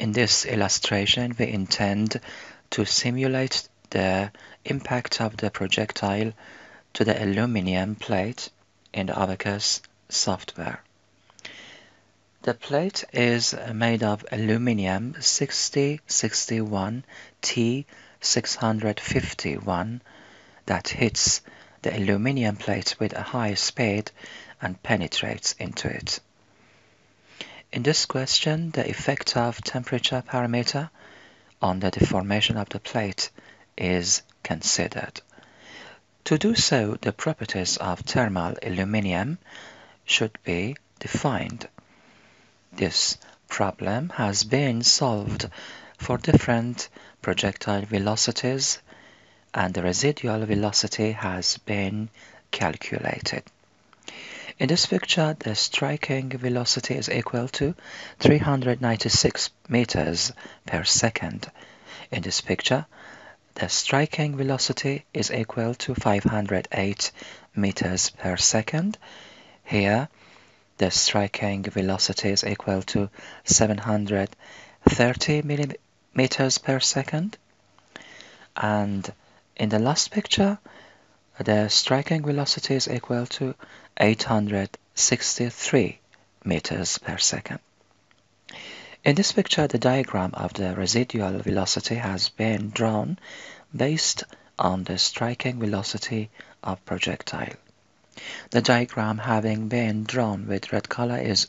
In this illustration, we intend to simulate the impact of the projectile to the aluminum plate in the Abaqus software. The plate is made of aluminum 6061 T651 that hits the aluminum plate with a high speed and penetrates into it. In this question, the effect of temperature parameter on the deformation of the plate is considered. To do so, the properties of thermal aluminum should be defined. This problem has been solved for different projectile velocities and the residual velocity has been calculated. In this picture, the striking velocity is equal to 396 meters per second. In this picture, the striking velocity is equal to 508 meters per second. Here, the striking velocity is equal to 730 millimeters per second. And in the last picture, the striking velocity is equal to 863 meters per second. In this picture, the diagram of the residual velocity has been drawn based on the striking velocity of projectile. The diagram having been drawn with red color is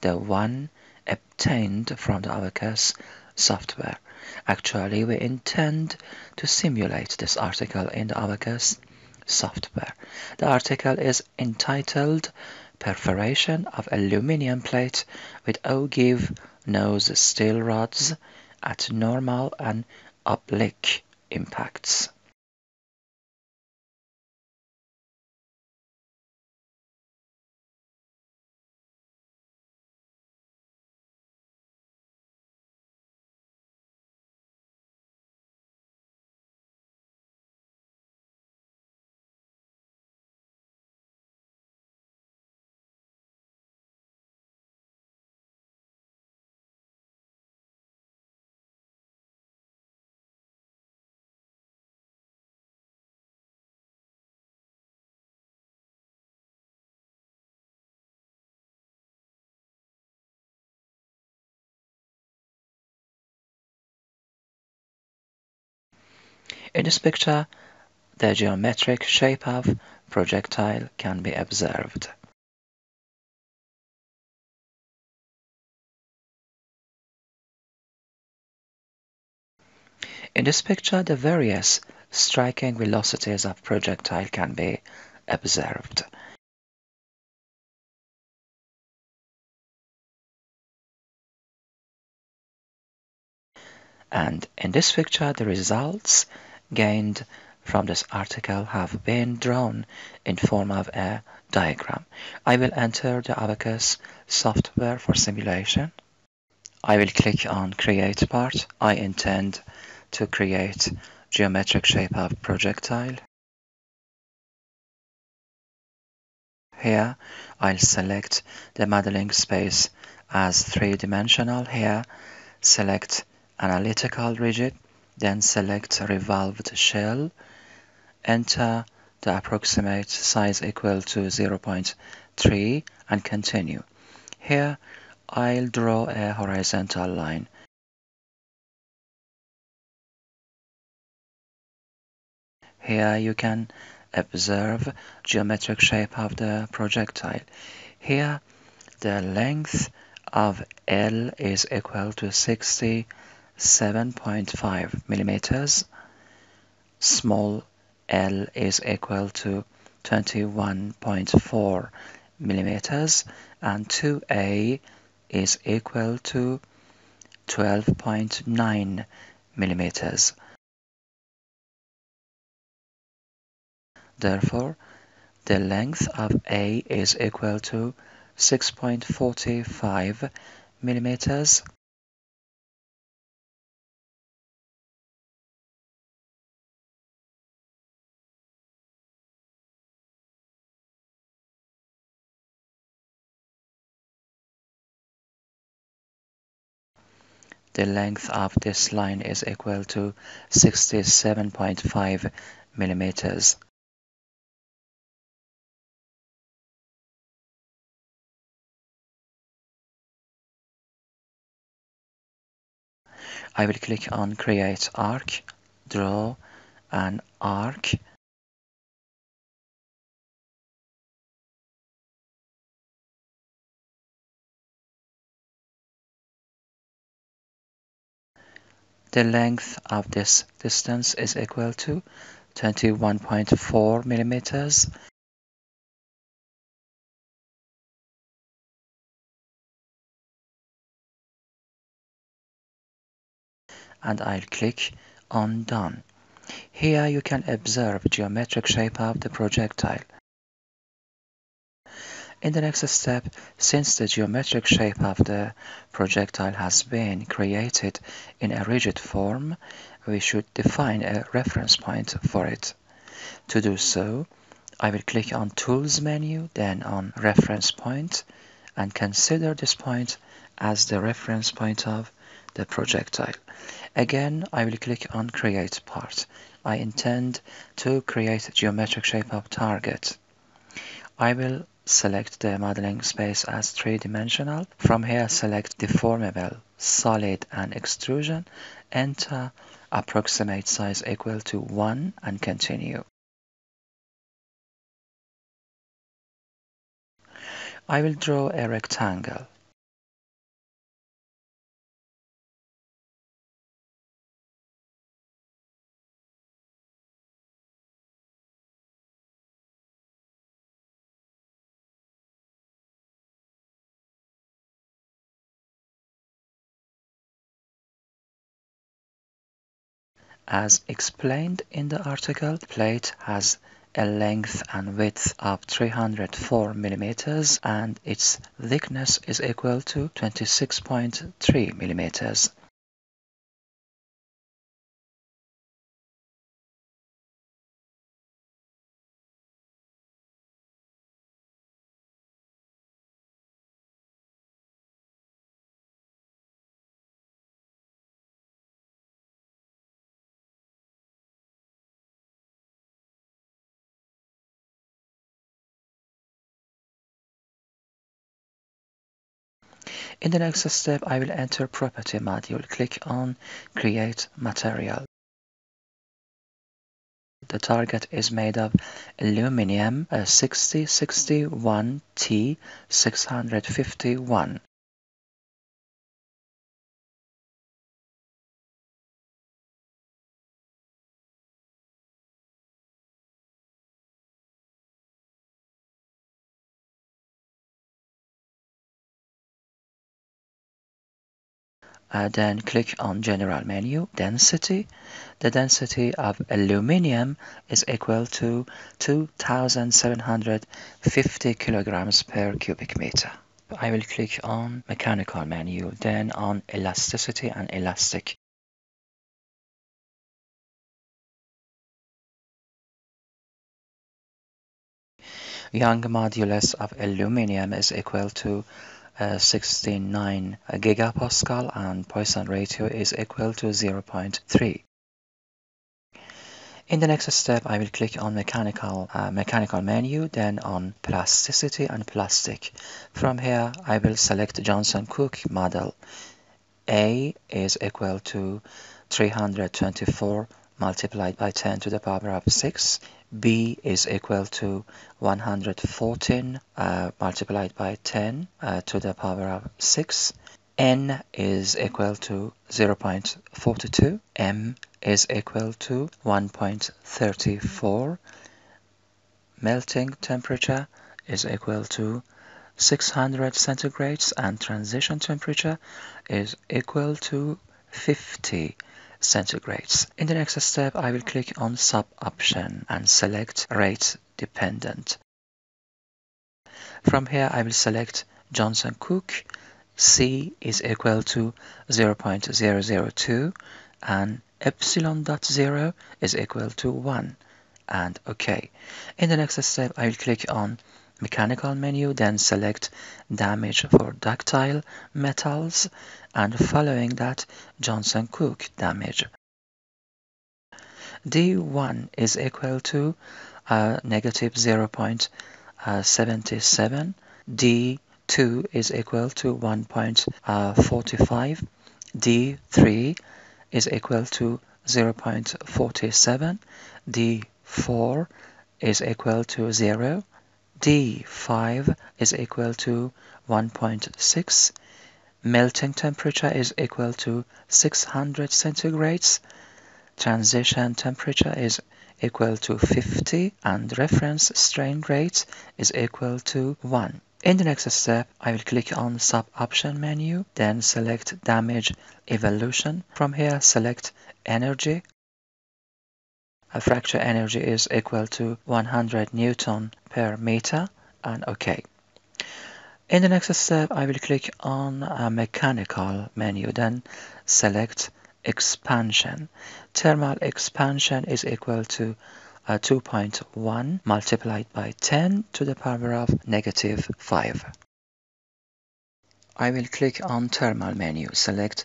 the one obtained from the Abaqus software. Actually, we intend to simulate this article in the Abaqus software. The article is entitled Perforation of Aluminium Plate with Ogive Nose Steel Rods at Normal and Oblique Impacts. In this picture, the geometric shape of projectile can be observed. In this picture, the various striking velocities of projectile can be observed. And in this picture, the results gained from this article have been drawn in form of a diagram. I will enter the Abaqus software for simulation. I will click on create part. I intend to create geometric shape of projectile. Here I'll select the modeling space as three-dimensional. Here select analytical rigid then select revolved shell, enter the approximate size equal to 0.3 and continue. Here I'll draw a horizontal line. Here you can observe geometric shape of the projectile. Here the length of L is equal to 60 7.5 millimeters. Small l is equal to 21.4 millimeters and 2a is equal to 12.9 millimeters. Therefore, the length of A is equal to 6.45 millimeters the length of this line is equal to 67.5 millimeters. I will click on create arc, draw an arc The length of this distance is equal to 21.4 millimeters. And I'll click on Done. Here you can observe geometric shape of the projectile. In the next step, since the geometric shape of the projectile has been created in a rigid form, we should define a reference point for it. To do so, I will click on Tools menu, then on Reference Point, and consider this point as the reference point of the projectile. Again, I will click on Create Part. I intend to create a geometric shape of target. I will select the modeling space as three-dimensional. From here, select deformable, solid, and extrusion. Enter approximate size equal to 1 and continue. I will draw a rectangle. As explained in the article, the plate has a length and width of 304 millimeters and its thickness is equal to 26.3 millimeters. In the next step, I will enter Property module. Click on Create Material. The target is made of aluminium 6061T651. Uh, Uh, then click on General menu, Density. The density of aluminium is equal to 2750 kilograms per cubic meter. I will click on Mechanical menu, then on Elasticity and Elastic. Young modulus of aluminium is equal to 69 gigapascal and Poisson ratio is equal to 0.3. In the next step, I will click on mechanical uh, mechanical menu, then on plasticity and plastic. From here, I will select Johnson Cook model. A is equal to 324 multiplied by 10 to the power of 6 b is equal to 114 uh, multiplied by 10 uh, to the power of 6 n is equal to 0.42 m is equal to 1.34 melting temperature is equal to 600 centigrades and transition temperature is equal to 50 centigrades. In the next step, I will click on Sub option and select Rate Dependent. From here, I will select Johnson Cook. C is equal to 0.002 and epsilon dot 0 is equal to 1 and OK. In the next step, I will click on mechanical menu, then select damage for ductile metals and following that Johnson-Cook damage. D1 is equal to uh, negative 0.77, D2 is equal to 1.45, D3 is equal to 0.47, D4 is equal to 0, D5 is equal to 1.6, melting temperature is equal to 600 centigrades, transition temperature is equal to 50 and reference strain rate is equal to 1. In the next step, I will click on sub option menu, then select damage evolution. From here, select energy. A fracture energy is equal to 100 Newton per meter and OK. In the next step, I will click on a mechanical menu, then select expansion. Thermal expansion is equal to uh, 2.1 multiplied by 10 to the power of negative 5. I will click on thermal menu, select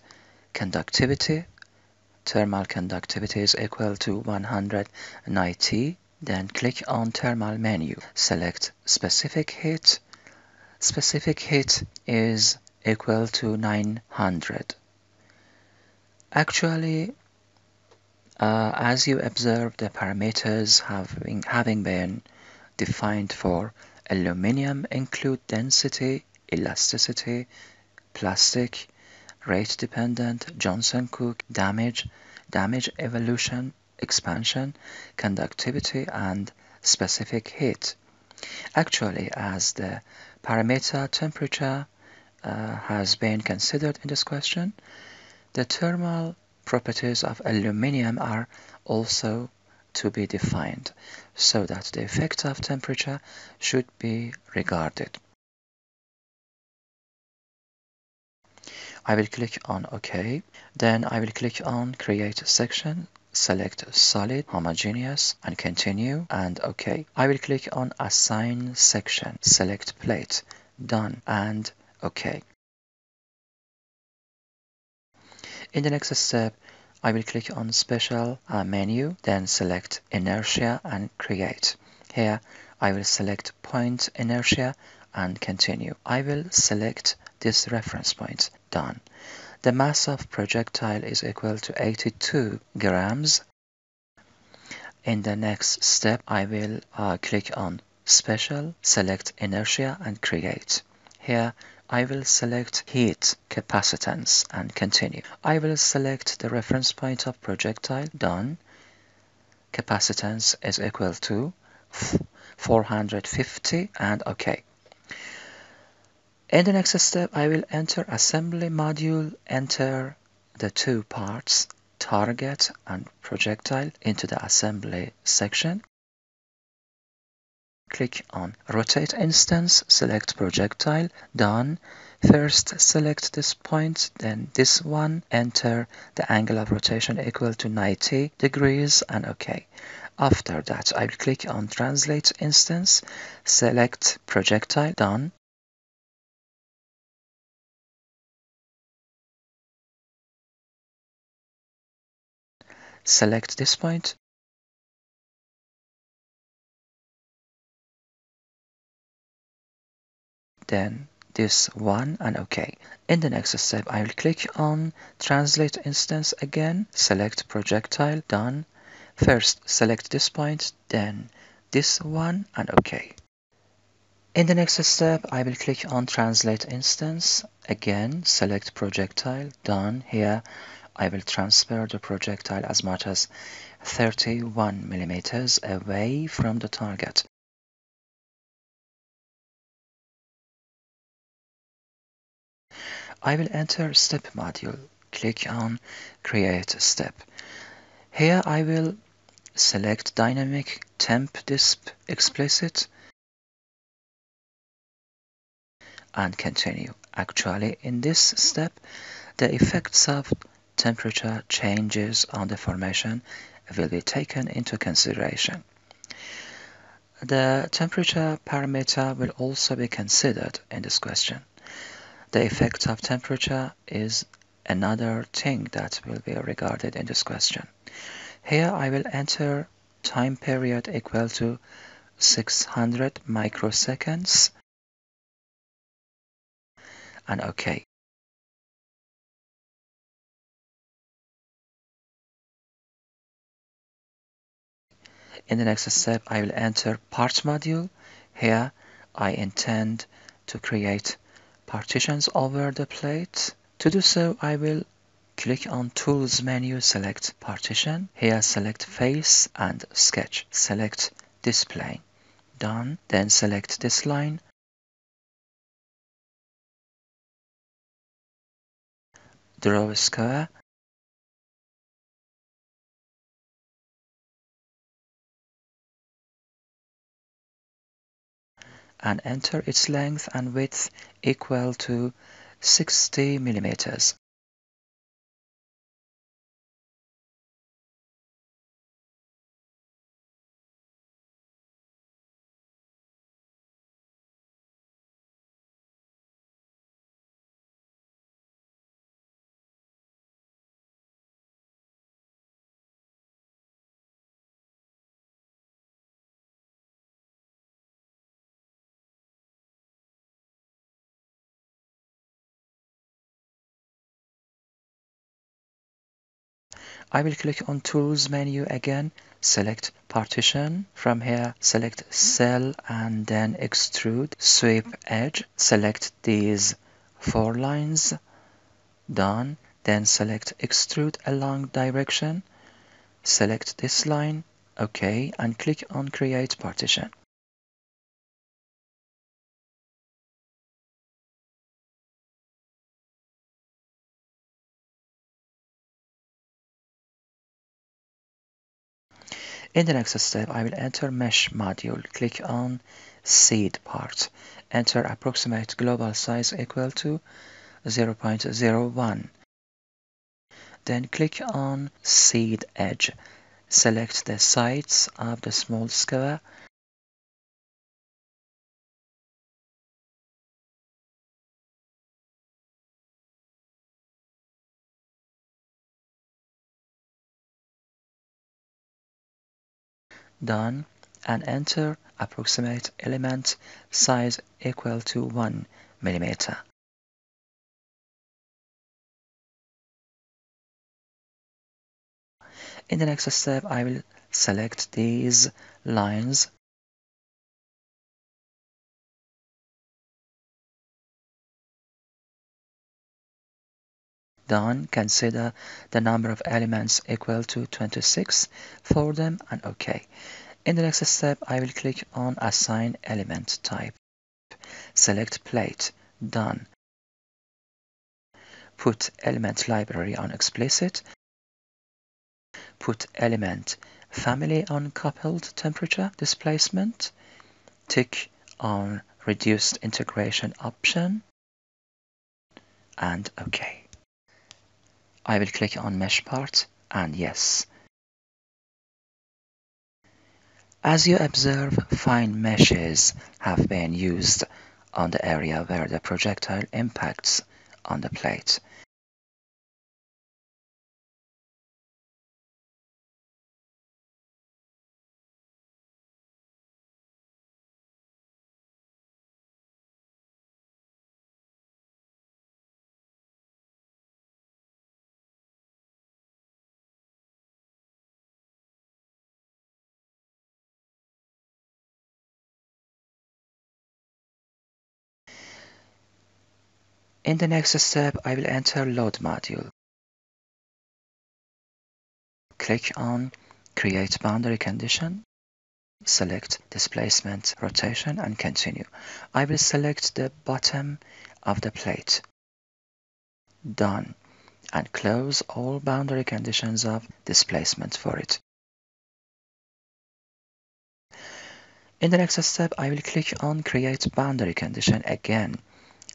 conductivity. Thermal conductivity is equal to 190. Then click on thermal menu, select specific heat. Specific heat is equal to 900. Actually, uh, as you observe, the parameters having, having been defined for aluminium include density, elasticity, plastic, rate dependent, Johnson-Cook, damage, damage evolution, expansion, conductivity, and specific heat. Actually, as the parameter temperature uh, has been considered in this question, the thermal properties of aluminium are also to be defined so that the effect of temperature should be regarded. I will click on OK. Then I will click on Create Section, select Solid, Homogeneous, and Continue, and OK. I will click on Assign Section, select Plate, Done, and OK. In the next step, I will click on Special uh, menu, then select Inertia and Create. Here, I will select Point Inertia and Continue. I will select this reference point. Done. The mass of projectile is equal to 82 grams. In the next step, I will uh, click on Special, select Inertia and Create. Here, I will select heat capacitance and continue. I will select the reference point of projectile, done. Capacitance is equal to 450 and OK. In the next step, I will enter assembly module, enter the two parts, target and projectile into the assembly section. Click on Rotate Instance, select Projectile, done. First select this point, then this one, enter the angle of rotation equal to 90 degrees and OK. After that, I'll click on Translate Instance, select Projectile, done. Select this point, then this one and OK. In the next step, I will click on Translate Instance again, select Projectile, done. First, select this point, then this one and OK. In the next step, I will click on Translate Instance, again, select Projectile, done. Here, I will transfer the projectile as much as 31 millimeters away from the target. I will enter step module. Click on create step. Here I will select dynamic temp disp explicit and continue. Actually, in this step, the effects of temperature changes on the formation will be taken into consideration. The temperature parameter will also be considered in this question. The effect of temperature is another thing that will be regarded in this question. Here I will enter time period equal to 600 microseconds and OK. In the next step, I will enter part module. Here, I intend to create partitions over the plate. To do so, I will click on Tools menu, select Partition. Here, select Face and Sketch. Select Display. Done. Then select this line. Draw a square and enter its length and width equal to 60 millimeters. I will click on Tools menu again, select Partition. From here, select Cell and then Extrude, Sweep Edge. Select these four lines. Done. Then select Extrude along direction. Select this line. OK. And click on Create Partition. In the next step, I will enter Mesh module. Click on Seed part. Enter approximate global size equal to 0.01. Then click on Seed Edge. Select the sides of the small square done and enter approximate element size equal to 1 millimeter. In the next step, I will select these lines done, consider the number of elements equal to 26 for them and OK. In the next step, I will click on Assign Element Type. Select Plate. Done. Put Element Library on Explicit. Put Element Family on Coupled Temperature Displacement. Tick on Reduced Integration option. And OK. I will click on mesh part and yes. As you observe, fine meshes have been used on the area where the projectile impacts on the plate. In the next step, I will enter load module. Click on create boundary condition. Select displacement, rotation and continue. I will select the bottom of the plate. Done. And close all boundary conditions of displacement for it. In the next step, I will click on create boundary condition again.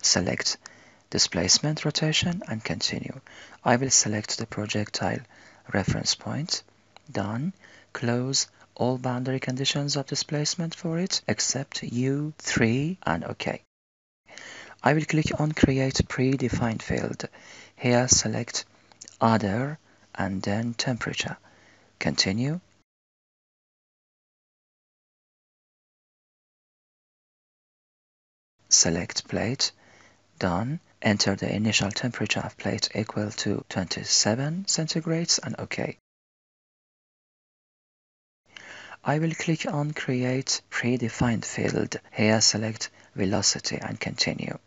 Select displacement rotation and continue. I will select the projectile reference point. Done. Close all boundary conditions of displacement for it except U3 and OK. I will click on create predefined field. Here select Other and then Temperature. Continue. Select Plate. Done. Enter the initial temperature of plate equal to 27 centigrades and OK. I will click on Create Predefined Field. Here select Velocity and continue.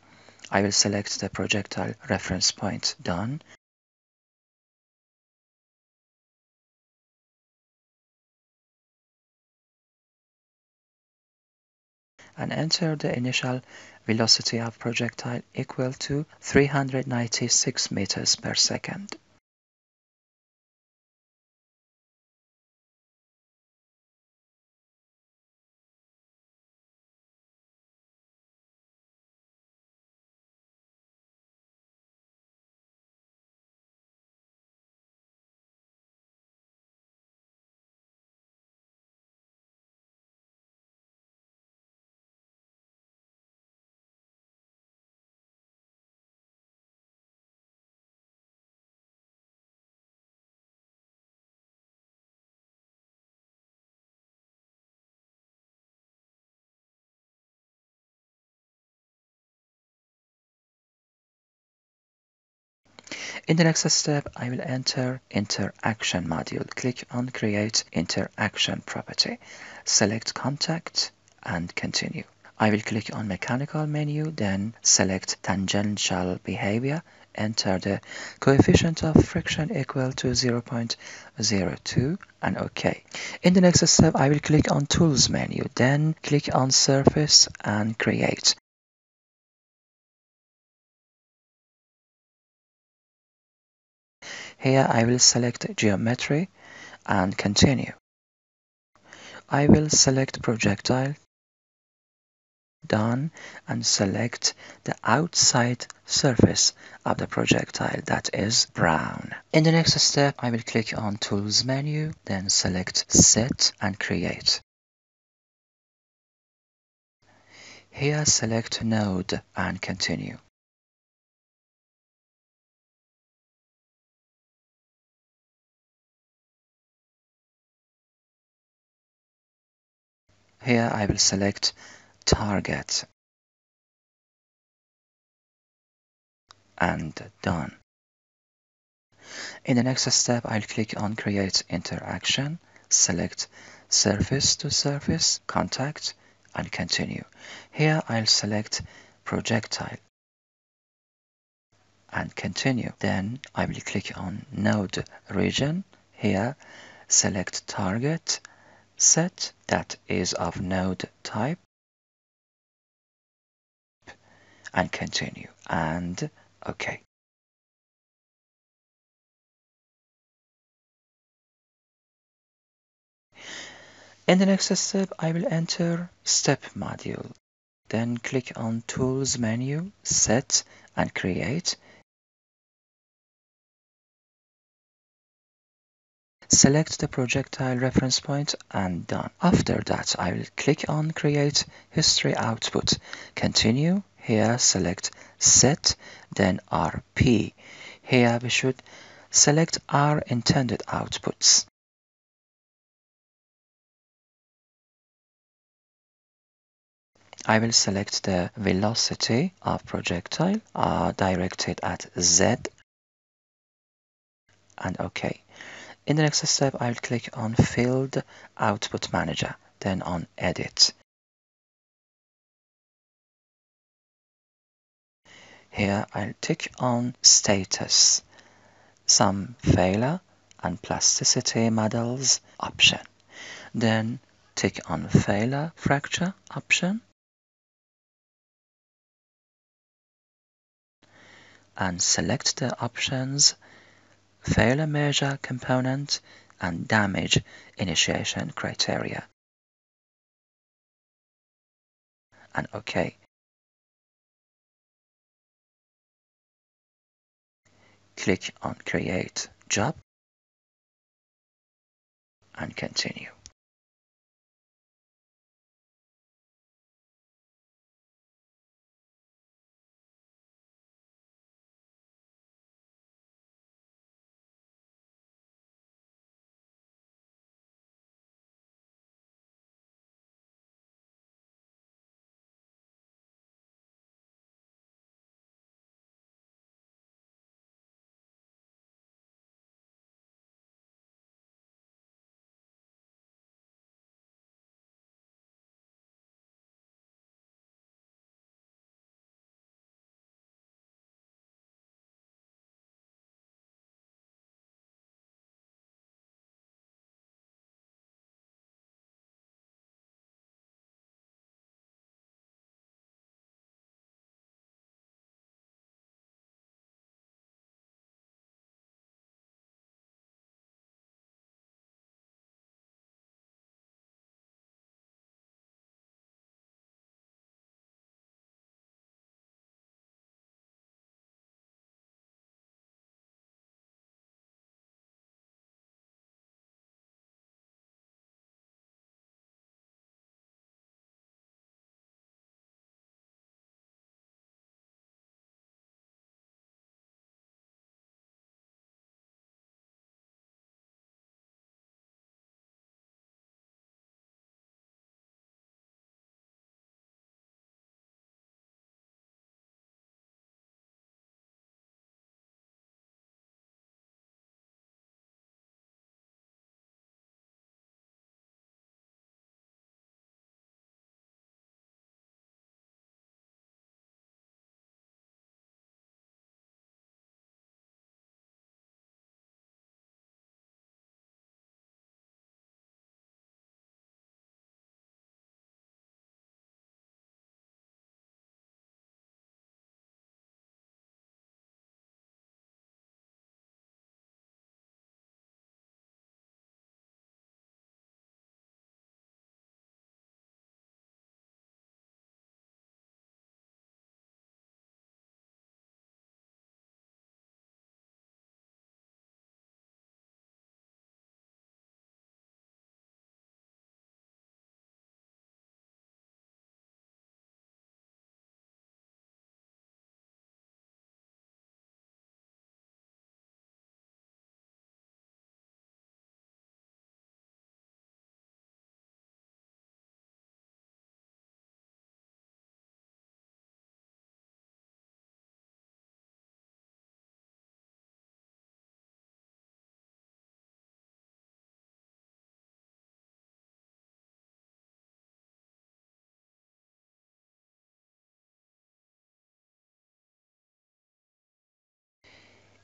I will select the projectile reference point Done. and enter the initial velocity of projectile equal to 396 meters per second. In the next step, I will enter Interaction module. Click on Create Interaction property. Select Contact and continue. I will click on Mechanical menu, then select Tangential Behavior. Enter the coefficient of friction equal to 0.02 and OK. In the next step, I will click on Tools menu, then click on Surface and Create. Here I will select Geometry and Continue. I will select Projectile, Done, and select the outside surface of the projectile that is brown. In the next step, I will click on Tools menu, then select Set and Create. Here select Node and Continue. Here I will select Target and Done. In the next step, I'll click on Create Interaction, select Surface to Surface, Contact, and Continue. Here I'll select Projectile and Continue. Then I will click on Node Region. Here, select Target set that is of node type and continue and OK. In the next step, I will enter Step module. Then click on Tools menu, Set and Create Select the projectile reference point and done. After that, I will click on Create History Output. Continue. Here, select Set, then RP. Here, we should select our intended outputs. I will select the velocity of projectile uh, directed at Z and OK. In the next step, I'll click on Field Output Manager, then on Edit. Here I'll tick on Status, some failure and plasticity models option. Then tick on Failure Fracture option. And select the options failure measure component, and damage initiation criteria. And OK. Click on Create Job and continue.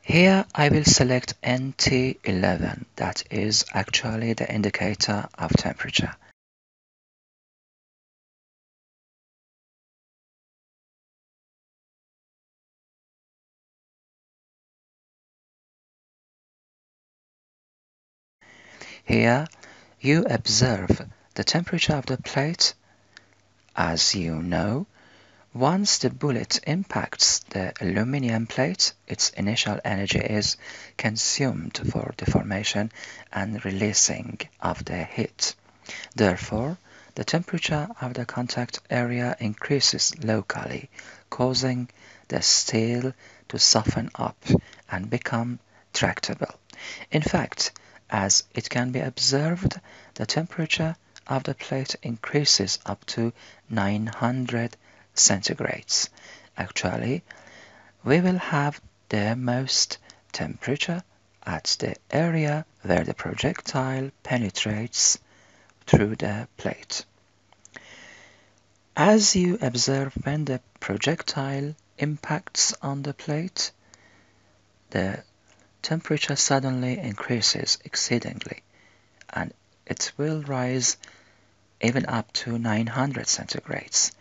Here I will select NT11, that is actually the indicator of temperature. Here you observe the temperature of the plate. As you know, once the bullet impacts the aluminium plate, its initial energy is consumed for deformation and releasing of the heat. Therefore, the temperature of the contact area increases locally, causing the steel to soften up and become tractable. In fact, as it can be observed, the temperature of the plate increases up to 900 centigrades. Actually, we will have the most temperature at the area where the projectile penetrates through the plate. As you observe when the projectile impacts on the plate, the temperature suddenly increases exceedingly and it will rise even up to 900 centigrades.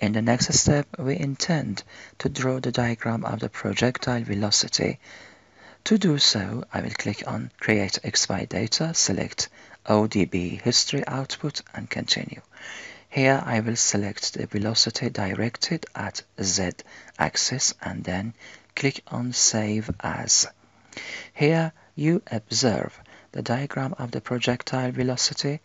In the next step, we intend to draw the diagram of the projectile velocity. To do so, I will click on Create XY Data, select ODB History Output and continue. Here I will select the velocity directed at Z axis and then click on Save As. Here you observe the diagram of the projectile velocity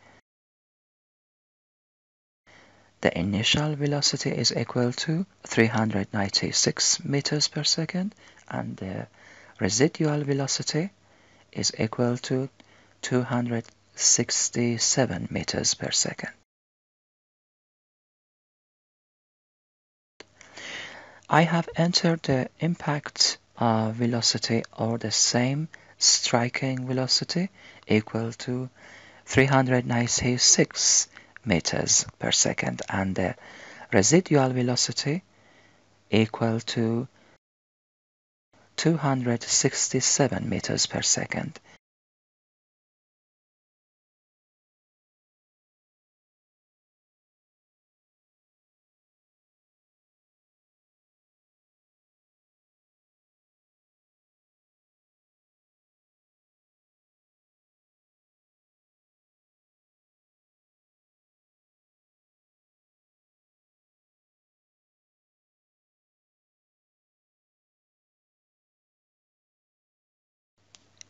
the initial velocity is equal to 396 meters per second and the residual velocity is equal to 267 meters per second. I have entered the impact uh, velocity or the same striking velocity equal to 396 meters per second and the residual velocity equal to 267 meters per second.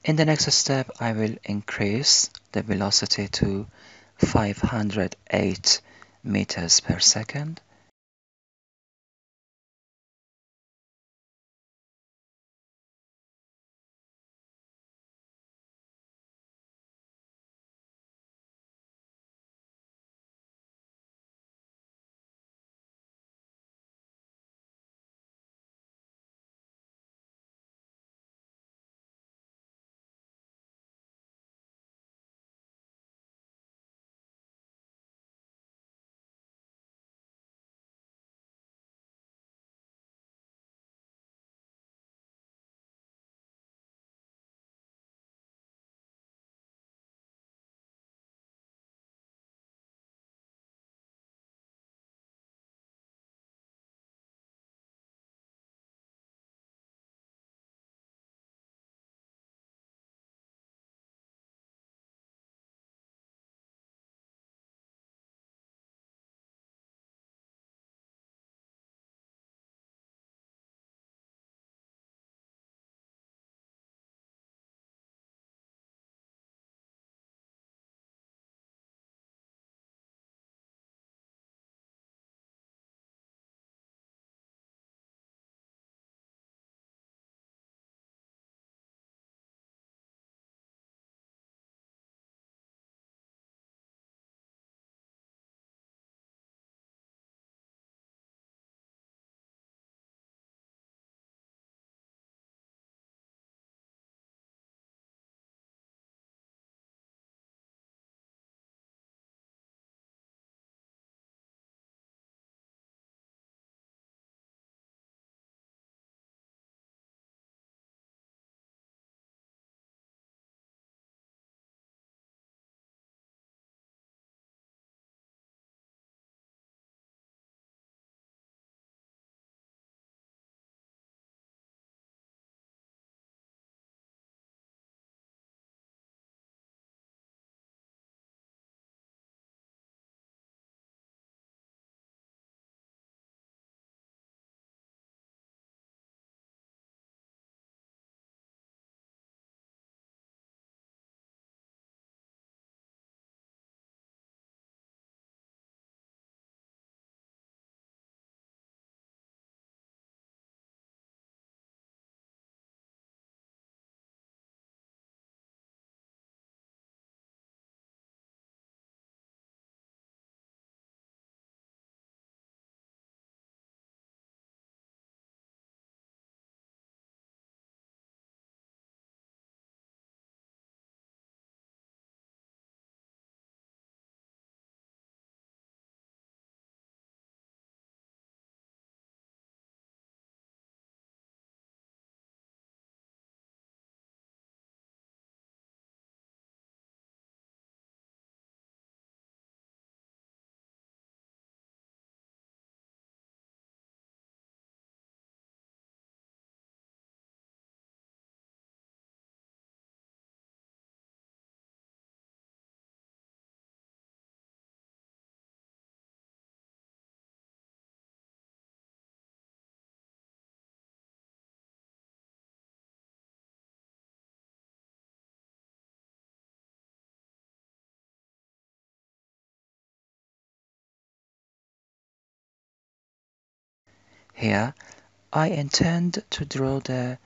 In the next step, I will increase the velocity to 508 meters per second Here, I intend to draw the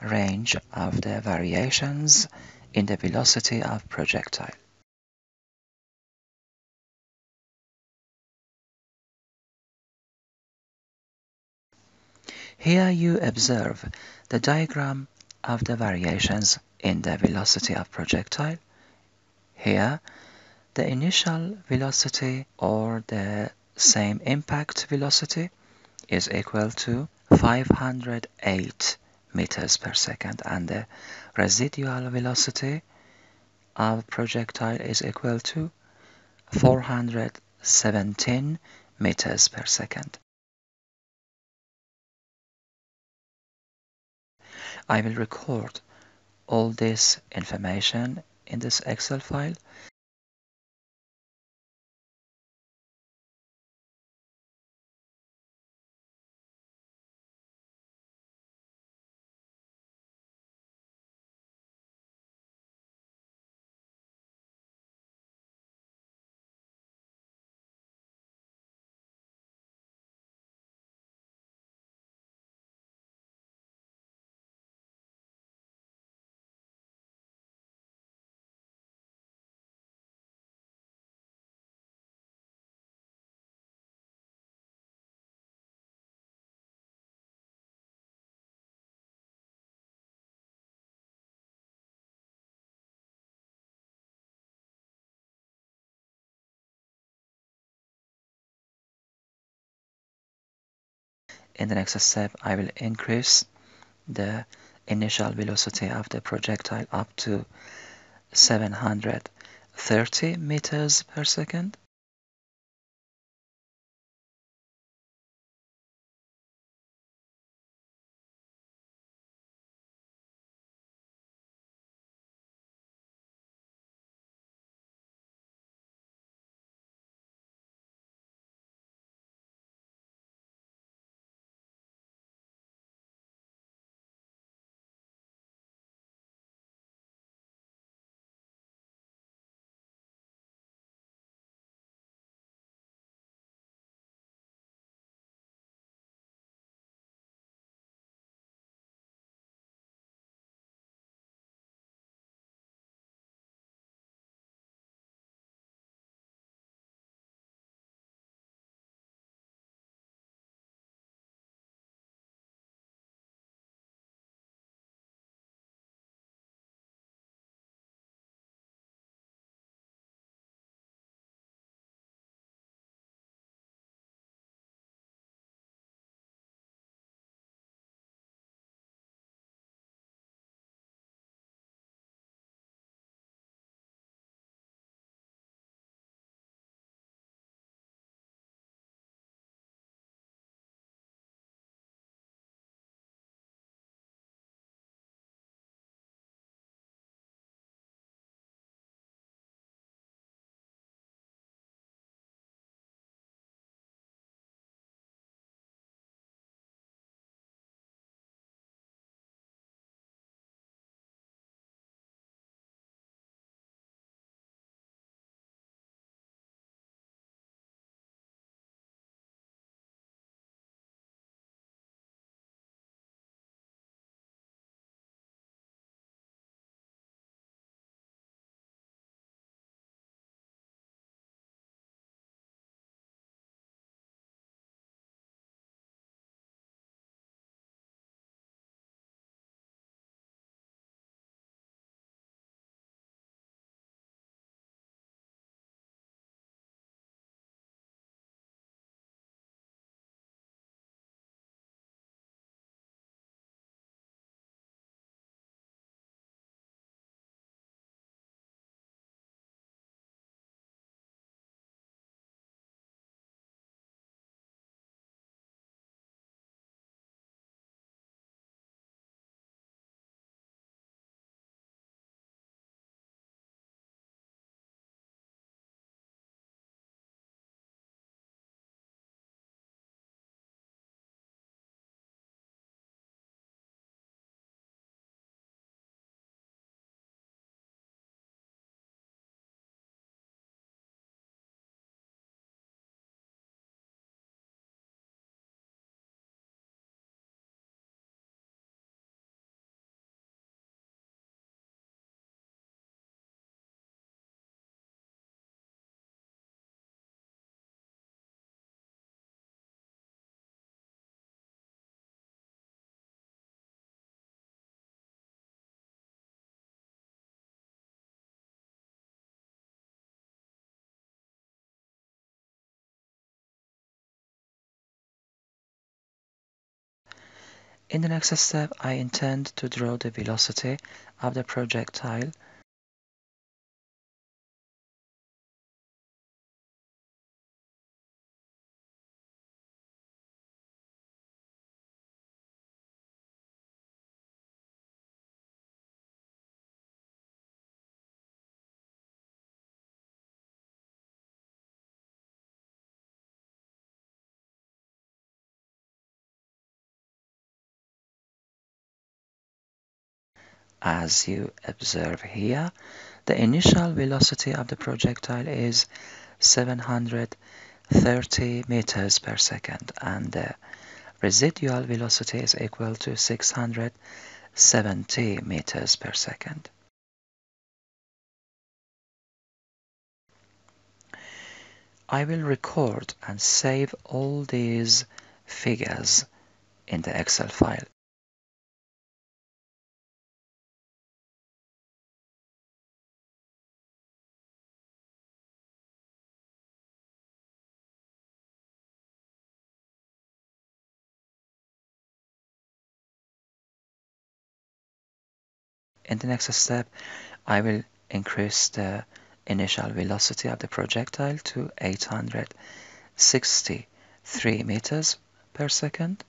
range of the variations in the velocity of projectile. Here you observe the diagram of the variations in the velocity of projectile. Here, the initial velocity or the same impact velocity is equal to 508 meters per second and the residual velocity of projectile is equal to 417 meters per second. I will record all this information in this Excel file In the next step, I will increase the initial velocity of the projectile up to 730 meters per second. In the next step, I intend to draw the velocity of the projectile As you observe here, the initial velocity of the projectile is 730 meters per second and the residual velocity is equal to 670 meters per second. I will record and save all these figures in the Excel file. In the next step, I will increase the initial velocity of the projectile to 863 meters per second.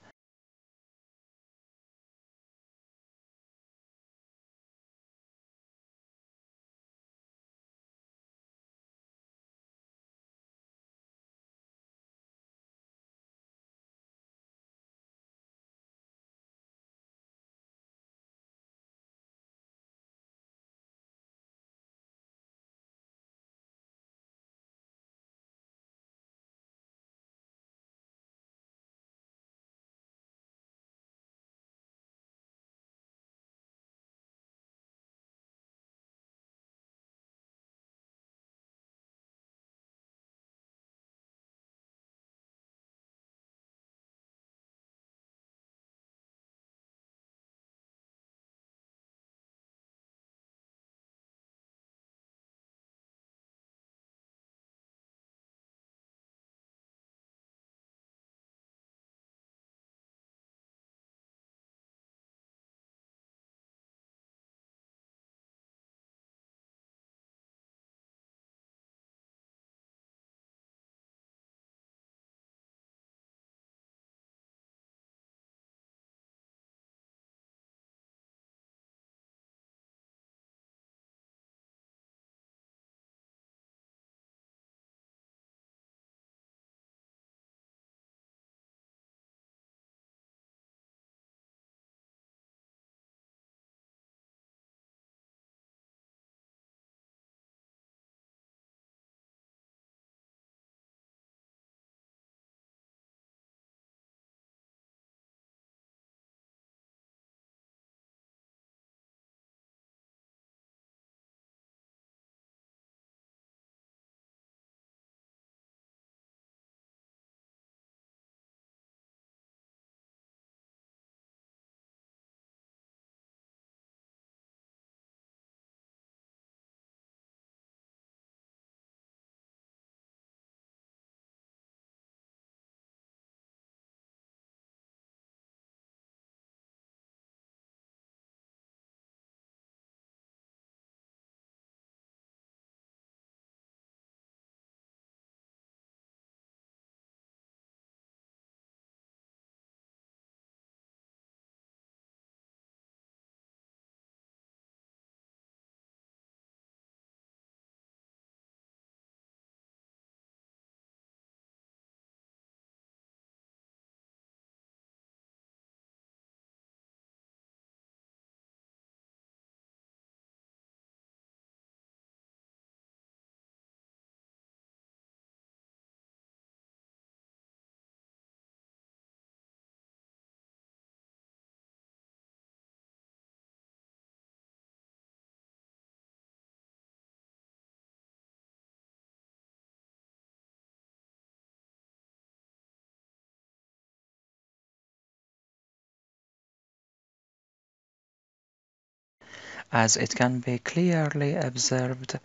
As it can be clearly observed,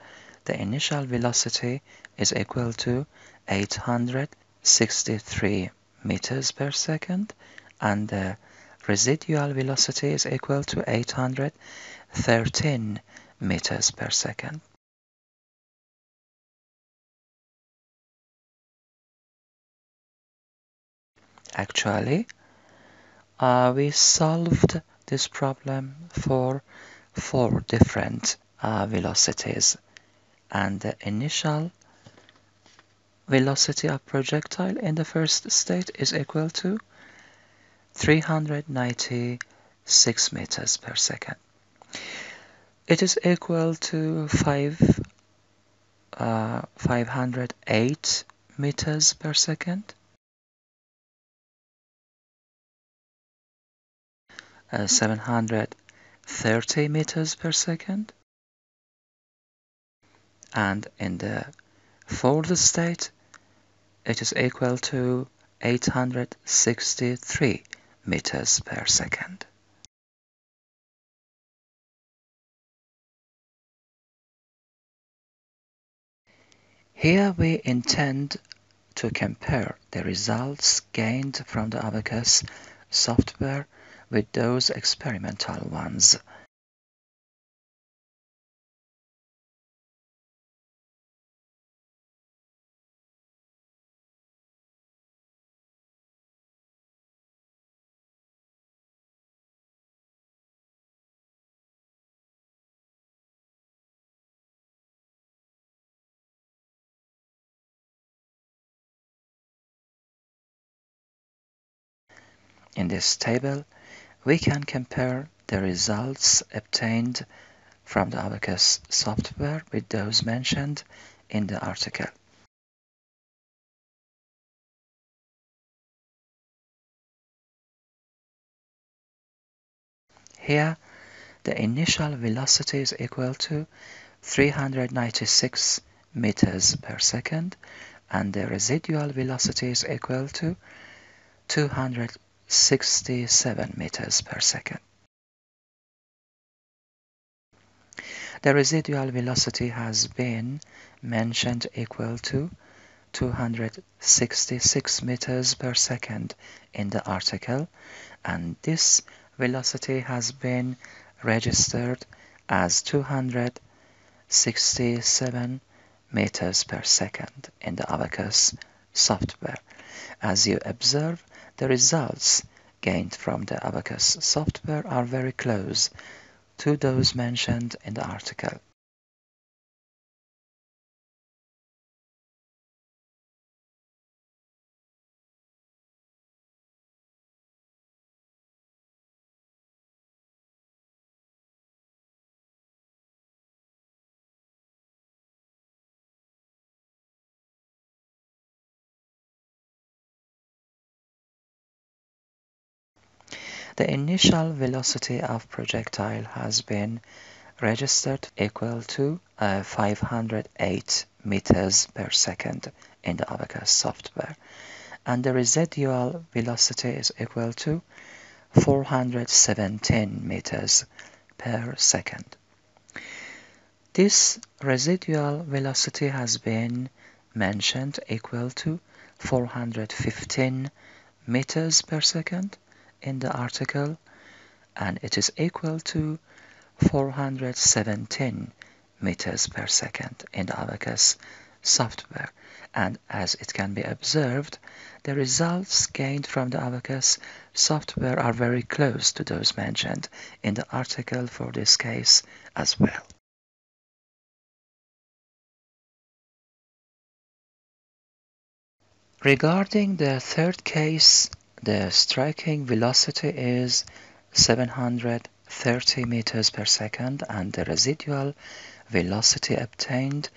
the initial velocity is equal to 863 meters per second and the residual velocity is equal to 813 meters per second. Actually, uh, we solved this problem for four different uh, velocities and the initial velocity of projectile in the first state is equal to 396 meters per second. It is equal to 5, uh, 508 meters per second. Uh, 730 meters per second and in the fourth state it is equal to 863 meters per second. Here we intend to compare the results gained from the Abaqus software with those experimental ones. In this table, we can compare the results obtained from the Abaqus software with those mentioned in the article. Here, the initial velocity is equal to 396 meters per second and the residual velocity is equal to 200 67 meters per second. The residual velocity has been mentioned equal to 266 meters per second in the article and this velocity has been registered as 267 meters per second in the Abaqus software. As you observe, the results gained from the Abaqus software are very close to those mentioned in the article. The initial velocity of projectile has been registered equal to uh, 508 meters per second in the Abaqus software and the residual velocity is equal to 417 meters per second. This residual velocity has been mentioned equal to 415 meters per second in the article and it is equal to 417 meters per second in the Abaqus software and as it can be observed the results gained from the Abaqus software are very close to those mentioned in the article for this case as well. Regarding the third case the striking velocity is 730 meters per second and the residual velocity obtained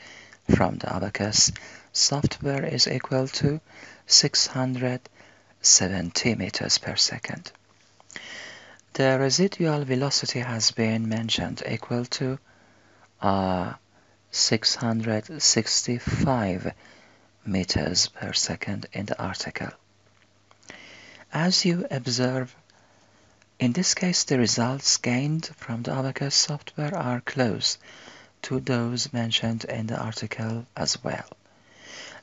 from the Abaqus software is equal to 670 meters per second. The residual velocity has been mentioned equal to uh, 665 meters per second in the article. As you observe, in this case the results gained from the Abaqus software are close to those mentioned in the article as well.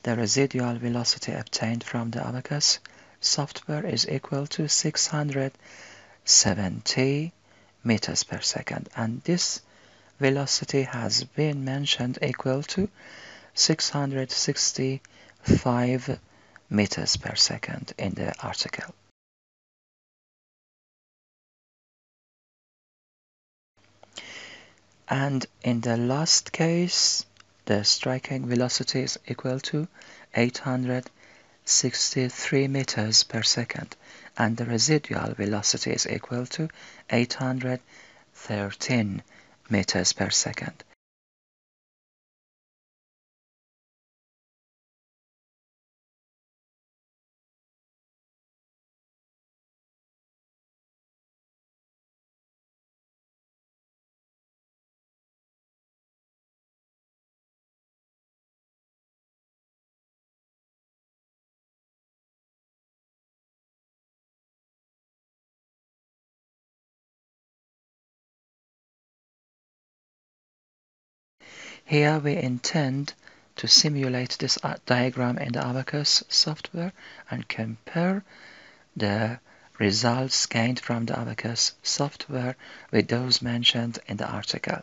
The residual velocity obtained from the Abaqus software is equal to 670 meters per second and this velocity has been mentioned equal to 665 meters per second in the article. And in the last case, the striking velocity is equal to 863 meters per second and the residual velocity is equal to 813 meters per second. Here we intend to simulate this diagram in the Abaqus software and compare the results gained from the Abaqus software with those mentioned in the article.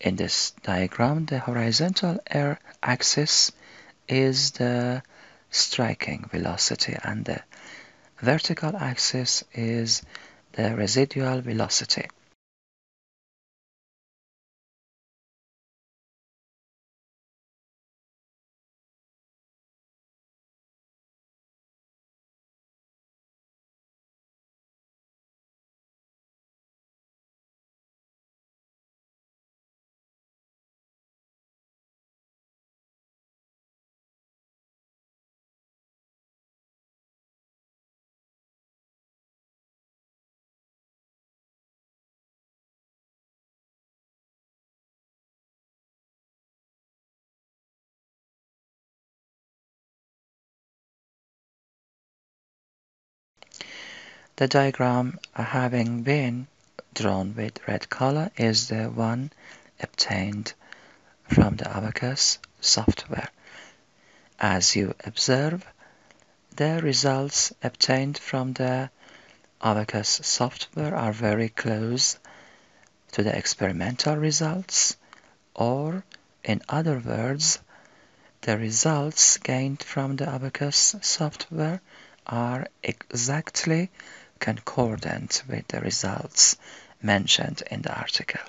In this diagram, the horizontal air axis is the striking velocity and the vertical axis is the residual velocity. The diagram having been drawn with red color is the one obtained from the Abaqus software. As you observe, the results obtained from the Abaqus software are very close to the experimental results, or in other words, the results gained from the Abaqus software are exactly concordant with the results mentioned in the article.